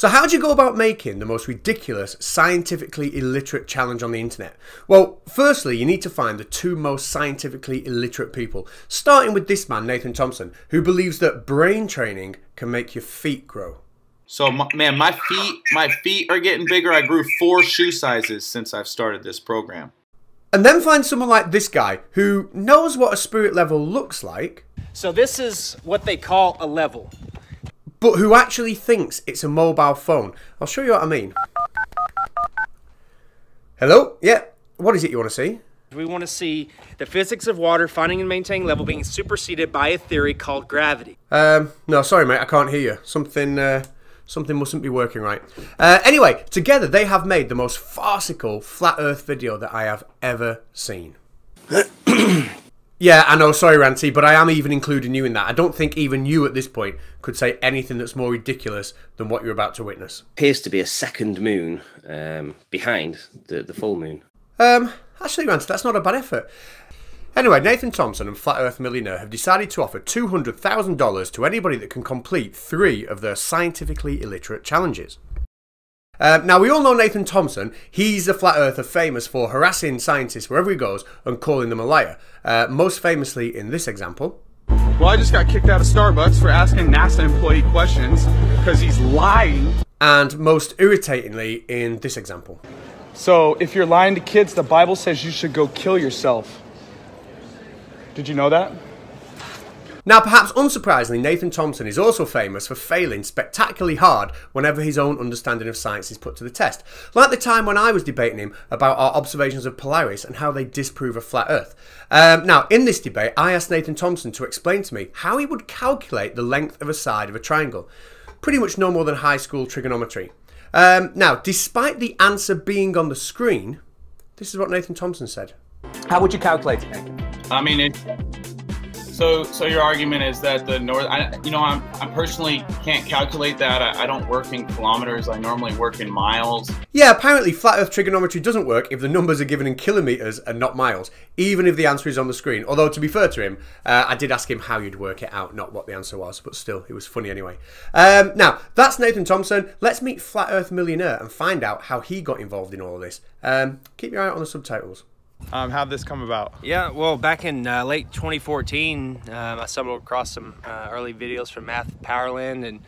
So how do you go about making the most ridiculous, scientifically illiterate challenge on the internet? Well, firstly, you need to find the two most scientifically illiterate people, starting with this man, Nathan Thompson, who believes that brain training can make your feet grow. So man, my feet my feet are getting bigger. I grew four shoe sizes since I've started this program. And then find someone like this guy who knows what a spirit level looks like. So this is what they call a level but who actually thinks it's a mobile phone. I'll show you what I mean. Hello? Yeah, what is it you want to see? We want to see the physics of water finding and maintaining level being superseded by a theory called gravity. Um, no, sorry mate, I can't hear you. Something, uh, something mustn't be working right. Uh, anyway, together they have made the most farcical flat earth video that I have ever seen. Yeah, I know, sorry, Ranty, but I am even including you in that. I don't think even you at this point could say anything that's more ridiculous than what you're about to witness. Appears to be a second moon um, behind the, the full moon. Um, actually, Ranty, that's not a bad effort. Anyway, Nathan Thompson and Flat Earth Millionaire have decided to offer $200,000 to anybody that can complete three of their scientifically illiterate challenges. Uh, now, we all know Nathan Thompson. He's a flat earther famous for harassing scientists wherever he goes and calling them a liar. Uh, most famously in this example. Well, I just got kicked out of Starbucks for asking NASA employee questions because he's lying. And most irritatingly in this example. So, if you're lying to kids, the Bible says you should go kill yourself. Did you know that? Now, perhaps unsurprisingly, Nathan Thompson is also famous for failing spectacularly hard whenever his own understanding of science is put to the test. Like the time when I was debating him about our observations of Polaris and how they disprove a flat Earth. Um, now, in this debate, I asked Nathan Thompson to explain to me how he would calculate the length of a side of a triangle. Pretty much no more than high school trigonometry. Um, now, despite the answer being on the screen, this is what Nathan Thompson said. How would you calculate it, I mean, it, so, so your argument is that the north, I, you know, I'm, I personally can't calculate that. I, I don't work in kilometers. I normally work in miles. Yeah, apparently flat Earth trigonometry doesn't work if the numbers are given in kilometers and not miles, even if the answer is on the screen. Although to be fair to him, uh, I did ask him how you'd work it out, not what the answer was. But still, it was funny anyway. Um, now that's Nathan Thompson. Let's meet Flat Earth millionaire and find out how he got involved in all of this. Um, keep your eye out on the subtitles. Um, how'd this come about? Yeah, well, back in uh, late 2014, um, I stumbled across some uh, early videos from Math Powerland, and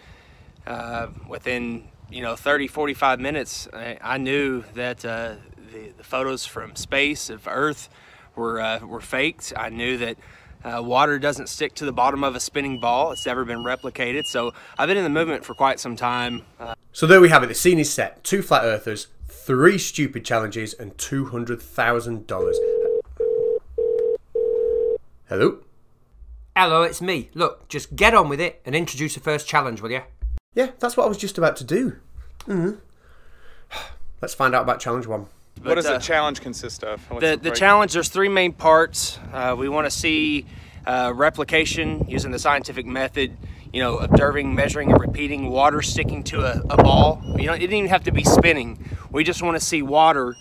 uh, within you know 30, 45 minutes, I, I knew that uh, the, the, photos from space of Earth were uh, were faked. I knew that. Uh, water doesn't stick to the bottom of a spinning ball. It's never been replicated. So I've been in the movement for quite some time. so there we have it. The scene is set. Two flat earthers three stupid challenges, and $200,000. Hello? Hello, it's me. Look, just get on with it and introduce the first challenge, will you? Yeah, that's what I was just about to do. Mm. Let's find out about challenge one. But, what does uh, the challenge consist of? What's the, the challenge, there's three main parts. Uh, we want to see uh, replication using the scientific method you know, observing, measuring, and repeating water sticking to a, a ball. You know, it didn't even have to be spinning. We just want to see water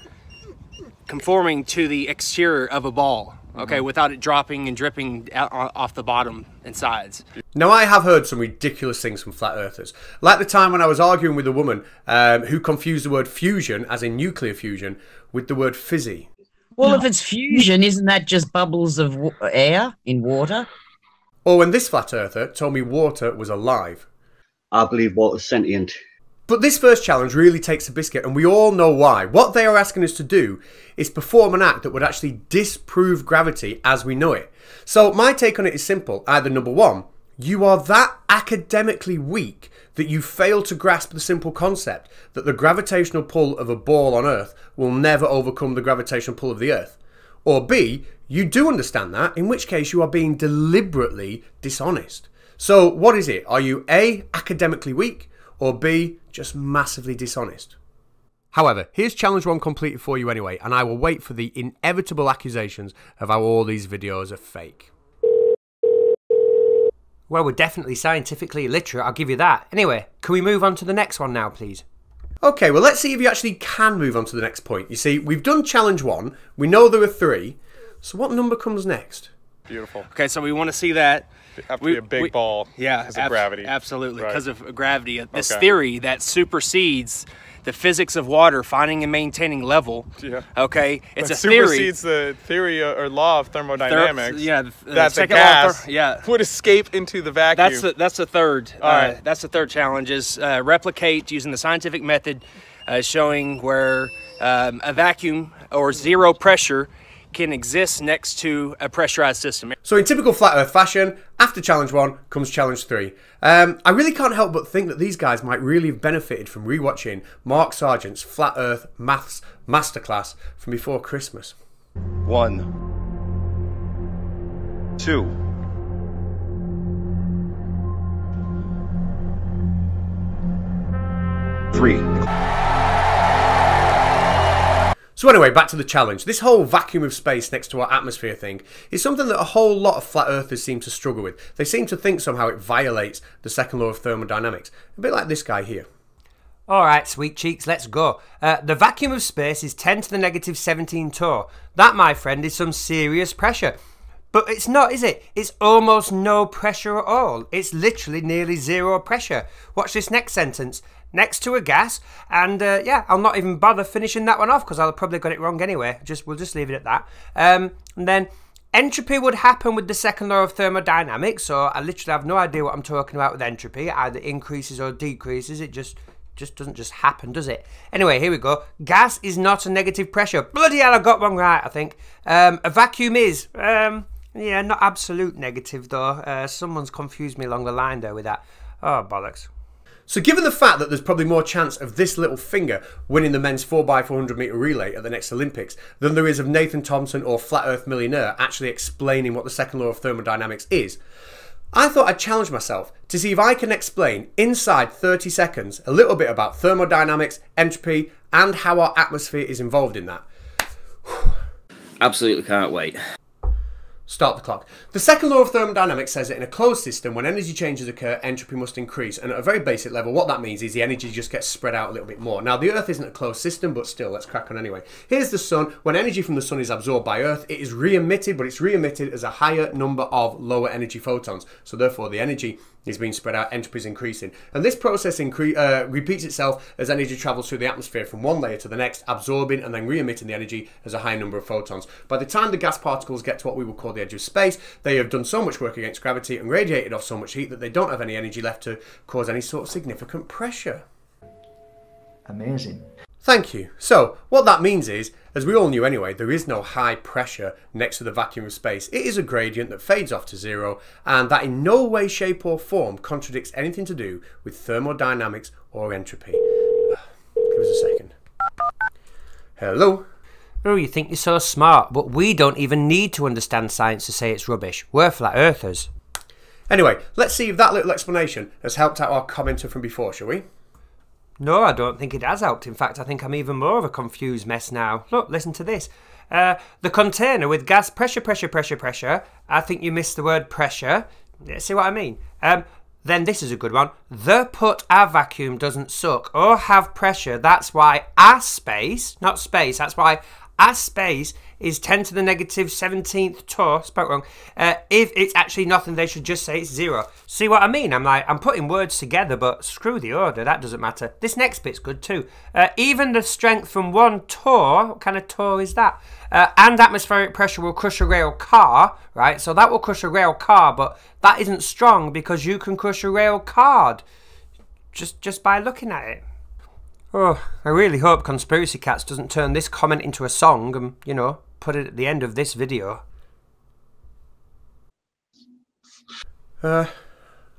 conforming to the exterior of a ball okay, mm-hmm. without it dropping and dripping off the bottom and sides. Now, I have heard some ridiculous things from flat earthers. Like the time when I was arguing with a woman um, who confused the word fusion, as in nuclear fusion, with the word fizzy. Well, no. if it's fusion, isn't that just bubbles of air in water? Or when this flat earther told me water was alive. I believe water's sentient. But this first challenge really takes a biscuit, and we all know why. What they are asking us to do is perform an act that would actually disprove gravity as we know it. So my take on it is simple. Either number one, you are that academically weak that you fail to grasp the simple concept that the gravitational pull of a ball on Earth will never overcome the gravitational pull of the Earth. Or B, you do understand that, in which case you are being deliberately dishonest. So, what is it? Are you A, academically weak, or B, just massively dishonest? However, here's challenge one completed for you anyway, and I will wait for the inevitable accusations of how all these videos are fake. Well, we're definitely scientifically illiterate, I'll give you that. Anyway, can we move on to the next one now, please? Okay, well, let's see if you actually can move on to the next point. You see, we've done challenge one, we know there are three, so what number comes next? Beautiful. Okay, so we want to see that. Have to We- be a big we- ball. Yeah, Because of gravity. Absolutely, Right. because of gravity. Uh, This Okay. theory that supersedes the physics of water finding and maintaining level. Yeah. Okay, it's That a theory. supersedes the theory uh, or law of thermodynamics. yeah, the- the that the second law of gas ther- yeah. would escape into the vacuum. That's the that's the third. All uh, right. That's the third challenge is uh, replicate using the scientific method, uh, showing where um, a vacuum or zero pressure can exist next to a pressurized system. So in typical flat Earth fashion, after challenge one comes challenge three. Um, I really can't help but think that these guys might really have benefited from rewatching Mark Sargent's Flat Earth Maths Masterclass from before Christmas. One. Two. Three. So anyway, back to the challenge. This whole vacuum of space next to our atmosphere thing is something that a whole lot of flat earthers seem to struggle with. They seem to think somehow it violates the second law of thermodynamics. A bit like this guy here. All right, sweet cheeks, let's go. Uh, the vacuum of space is 10 to the negative 17 torr. That, my friend, is some serious pressure. But it's not, is it? It's almost no pressure at all. It's literally nearly zero pressure. Watch this next sentence. Next to a gas, and uh, yeah, I'll not even bother finishing that one off because I'll probably got it wrong anyway. Just we'll just leave it at that. Um, and then entropy would happen with the second law of thermodynamics. So I literally have no idea what I'm talking about with entropy. It either increases or decreases. It just just doesn't just happen, does it? Anyway, here we go. Gas is not a negative pressure. Bloody hell, I got one right, I think. Um, a vacuum is. Um, yeah, not absolute negative though. Uh, someone's confused me along the line there with that. Oh, bollocks. So given the fact that there's probably more chance of this little finger winning the men's 4x400 metre relay at the next Olympics than there is of Nathan Thompson or Flat Earth Millionaire actually explaining what the second law of thermodynamics is, I thought I'd challenge myself to see if I can explain inside 30 seconds a little bit about thermodynamics, entropy, and how our atmosphere is involved in that. Absolutely can't wait. Start the clock. The second law of thermodynamics says that in a closed system, when energy changes occur, entropy must increase. And at a very basic level, what that means is the energy just gets spread out a little bit more. Now, the Earth isn't a closed system, but still, let's crack on anyway. Here's the Sun. When energy from the Sun is absorbed by Earth, it is re-emitted, but it's re-emitted as a higher number of lower energy photons. So therefore, the energy is being spread out, entropy is increasing. And this process incre- uh, repeats itself as energy travels through the atmosphere from one layer to the next, absorbing and then re-emitting the energy as a high number of photons. By the time the gas particles get to what we would call the edge of space, they have done so much work against gravity and radiated off so much heat that they don't have any energy left to cause any sort of significant pressure. Amazing. Thank you. So, what that means is, as we all knew anyway, there is no high pressure next to the vacuum of space. It is a gradient that fades off to zero, and that in no way, shape, or form contradicts anything to do with thermodynamics or entropy. Give us a second. Hello? Oh, you think you're so smart, but we don't even need to understand science to say it's rubbish. We're flat earthers. Anyway, let's see if that little explanation has helped out our commenter from before, shall we? No, I don't think it has helped. In fact, I think I'm even more of a confused mess now. Look, listen to this. Uh, the container with gas pressure, pressure, pressure, pressure. I think you missed the word pressure. Yeah, See what I mean? Um, then this is a good one. The put a vacuum doesn't suck or have pressure. That's why a space, not space, that's why a space is 10 to the negative 17th tor, spoke wrong. Uh, if it's actually nothing, they should just say it's zero. See what I mean? I'm like, I'm putting words together, but screw the order, that doesn't matter. This next bit's good too. Uh, even the strength from one tor, what kind of tor is that? Uh, and atmospheric pressure will crush a rail car, right? So that will crush a rail car, but that isn't strong because you can crush a rail card just just by looking at it. Oh, I really hope Conspiracy Cats doesn't turn this comment into a song and, you know, put it at the end of this video. Uh,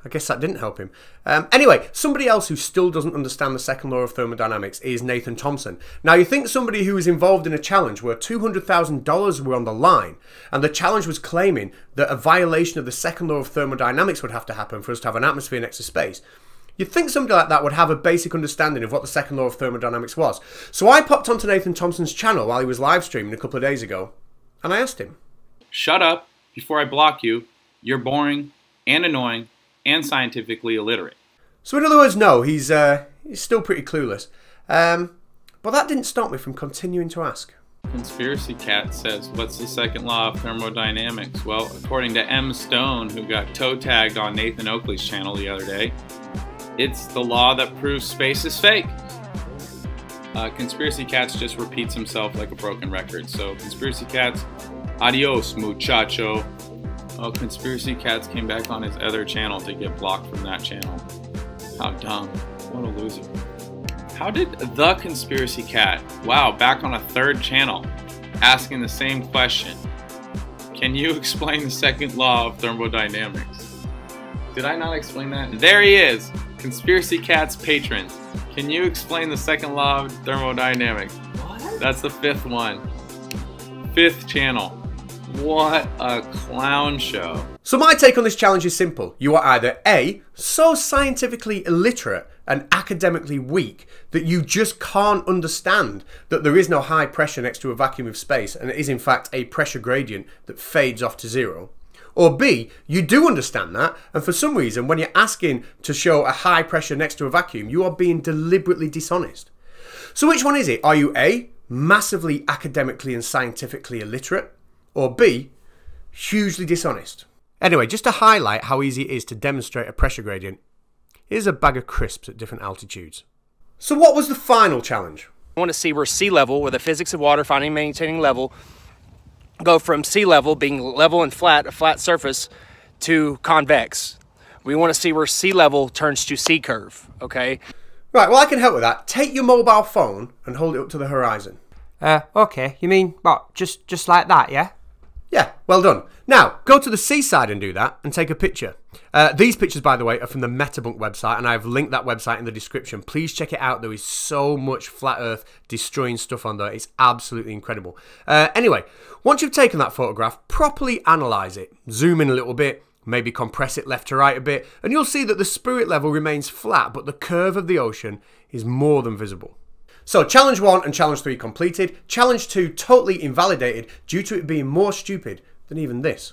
I guess that didn't help him. Um, anyway, somebody else who still doesn't understand the second law of thermodynamics is Nathan Thompson. Now, you think somebody who was involved in a challenge where $200,000 were on the line, and the challenge was claiming that a violation of the second law of thermodynamics would have to happen for us to have an atmosphere next to space. You'd think somebody like that would have a basic understanding of what the second law of thermodynamics was. So I popped onto Nathan Thompson's channel while he was live streaming a couple of days ago, and I asked him. Shut up before I block you. You're boring and annoying and scientifically illiterate. So in other words, no, he's uh, he's still pretty clueless. Um, but that didn't stop me from continuing to ask. Conspiracy Cat says, What's the second law of thermodynamics? Well, according to M. Stone, who got toe tagged on Nathan Oakley's channel the other day, it's the law that proves space is fake. Uh, Conspiracy Cats just repeats himself like a broken record. So, Conspiracy Cats, adios, muchacho. Oh, Conspiracy Cats came back on his other channel to get blocked from that channel. How dumb. What a loser. How did the Conspiracy Cat, wow, back on a third channel, asking the same question? Can you explain the second law of thermodynamics? Did I not explain that? There he is, Conspiracy Cat's patrons. Can you explain the second law of thermodynamics? What? That's the fifth one. Fifth channel. What a clown show. So my take on this challenge is simple. You are either A, so scientifically illiterate and academically weak that you just can't understand that there is no high pressure next to a vacuum of space and it is in fact a pressure gradient that fades off to zero. Or B, you do understand that, and for some reason, when you're asking to show a high pressure next to a vacuum, you are being deliberately dishonest. So which one is it? Are you A, massively academically and scientifically illiterate, or B, hugely dishonest? Anyway, just to highlight how easy it is to demonstrate a pressure gradient, here's a bag of crisps at different altitudes. So what was the final challenge? I want to see where sea level, where the physics of water finding maintaining level, go from sea level being level and flat, a flat surface, to convex. We want to see where sea level turns to C curve, okay? Right, well I can help with that. Take your mobile phone and hold it up to the horizon. Uh, okay. You mean what? Just just like that, yeah? Yeah, well done. Now, go to the seaside and do that and take a picture. Uh, these pictures, by the way, are from the Metabunk website, and I've linked that website in the description. Please check it out. There is so much flat earth destroying stuff on there. It's absolutely incredible. Uh, anyway, once you've taken that photograph, properly analyze it. Zoom in a little bit, maybe compress it left to right a bit, and you'll see that the spirit level remains flat, but the curve of the ocean is more than visible. So challenge 1 and challenge 3 completed. Challenge 2 totally invalidated due to it being more stupid than even this.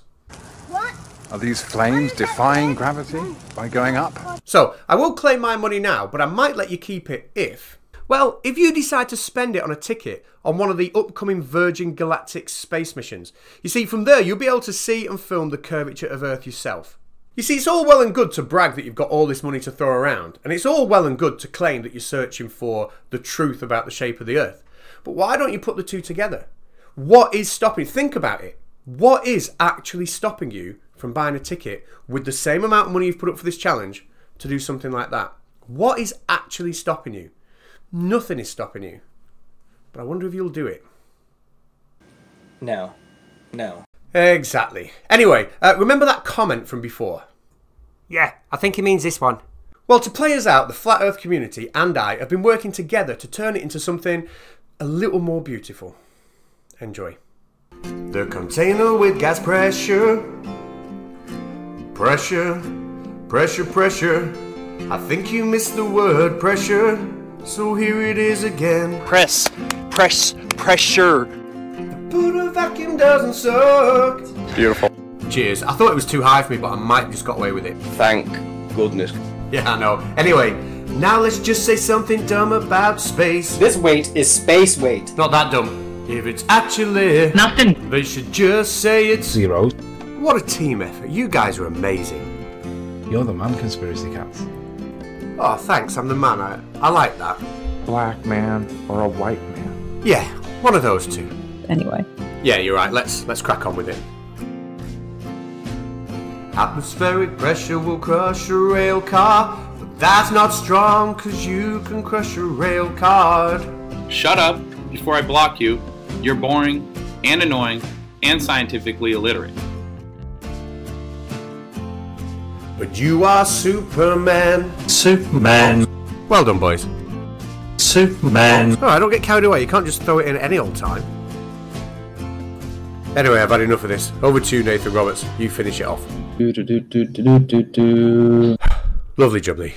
Are these flames defying gravity by going up? So I will claim my money now, but I might let you keep it if... Well, if you decide to spend it on a ticket on one of the upcoming Virgin Galactic space missions. You see, from there you'll be able to see and film the curvature of Earth yourself. You see, it's all well and good to brag that you've got all this money to throw around, and it's all well and good to claim that you're searching for the truth about the shape of the Earth. But why don't you put the two together? What is stopping? Think about it. What is actually stopping you from buying a ticket with the same amount of money you've put up for this challenge to do something like that? What is actually stopping you? Nothing is stopping you. But I wonder if you'll do it. No. No. Exactly. Anyway, uh, remember that comment from before? Yeah, I think he means this one. Well, to play us out, the Flat Earth community and I have been working together to turn it into something a little more beautiful. Enjoy. The container with gas pressure. Pressure, pressure, pressure. I think you missed the word pressure. So here it is again. Press, press, pressure. But a vacuum doesn't suck. Beautiful. Cheers. I thought it was too high for me, but I might have just got away with it. Thank goodness. Yeah, I know. Anyway, now let's just say something dumb about space. This weight is space weight. Not that dumb. If it's actually Nothing. they should just say it's Zero. What a team effort. You guys are amazing. You're the man, conspiracy cats. Oh, thanks. I'm the man. I, I like that. Black man or a white man? Yeah, one of those two. Anyway. Yeah, you're right. Let's let's crack on with it. Atmospheric pressure will crush a rail car, but that's not strong cause you can crush a rail card. Shut up before I block you. You're boring and annoying and scientifically illiterate. But you are Superman. Superman. Well done, boys. Superman. Alright, don't get carried away. You can't just throw it in at any old time. Anyway, I've had enough of this. Over to you, Nathan Roberts. You finish it off. Do do do do do do do. Lovely jubbly.